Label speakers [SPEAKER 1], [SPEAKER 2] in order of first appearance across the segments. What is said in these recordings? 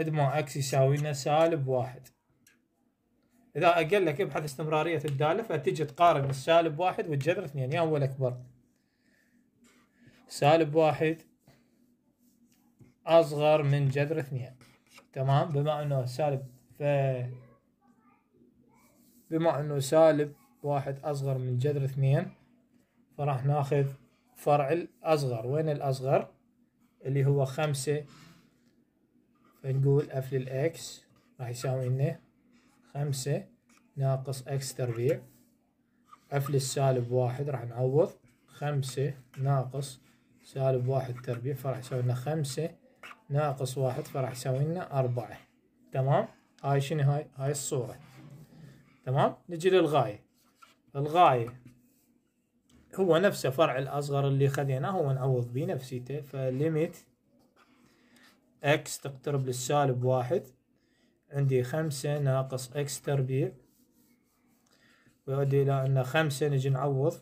[SPEAKER 1] ادمع إكس يساوي لنا سالب واحد. إذا قال لك ابحث استمرارية الدالة فتجي تقارن السالب واحد والجذر اثنين. يا هو الاكبر سالب واحد أصغر من جذر اثنين. تمام؟ بما أنه سالب ف بما أنه سالب واحد أصغر من جذر اثنين فراح ناخذ فرع الأصغر. وين الأصغر؟ اللي هو خمسة فنقول f لل x راح يساوي لنا خمسة ناقص x تربيع. f للسالب واحد راح نعوض خمسة ناقص سالب واحد تربيع فراح يساوي لنا خمسة ناقص واحد فراح يساوي لنا أربعة. تمام؟ هاي شنو هاي؟ هاي الصورة. تمام؟ نجي للغاية. الغاية هو نفسه فرع الأصغر اللي خذيناه هو نعوض به نفسيته ف limit x تقترب للسالب واحد عندي خمسة ناقص x تربيع. ويؤدي إلى أن خمسة نجي نعوض.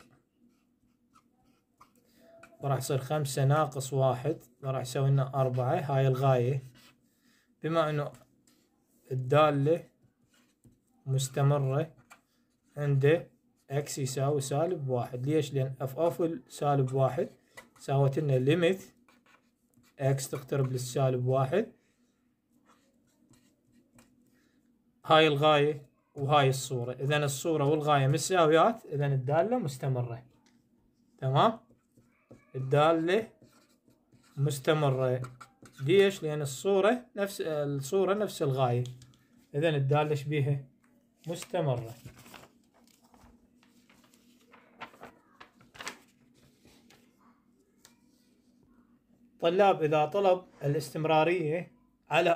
[SPEAKER 1] وراح يصير خمسة ناقص واحد. راح يساوي لنا أربعة. هاي الغاية. بما أنه الدالة مستمرة عنده x يساوي سالب واحد ليش؟ لأن f of سالب واحد ساوت لنا limit x تقترب للسالب واحد. هاي الغاية وهاي الصورة. إذا الصورة والغاية مساويات إذا الدالة مستمرة. تمام؟ الدالة مستمرة. ليش؟ لأن الصورة نفس الصورة نفس الغاية. إذا الدالة شبيهة مستمرة. طلاب إذا طلب الاستمرارية على